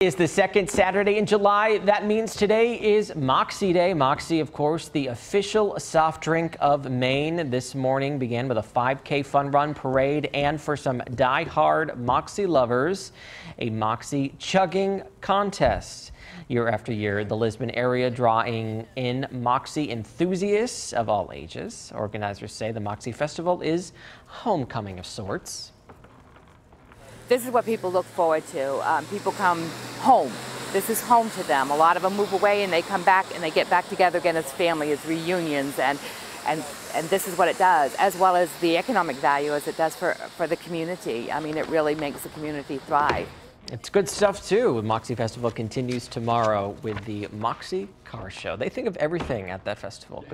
is the second Saturday in July. That means today is Moxie Day. Moxie, of course, the official soft drink of Maine. This morning began with a 5K fun run parade and for some die-hard Moxie lovers, a Moxie chugging contest. Year after year, the Lisbon area drawing in Moxie enthusiasts of all ages. Organizers say the Moxie Festival is homecoming of sorts this is what people look forward to. Um, people come home. This is home to them. A lot of them move away and they come back and they get back together again as family, as reunions, and and and this is what it does, as well as the economic value as it does for for the community. I mean, it really makes the community thrive. It's good stuff too. Moxie Festival continues tomorrow with the Moxie Car Show. They think of everything at that festival.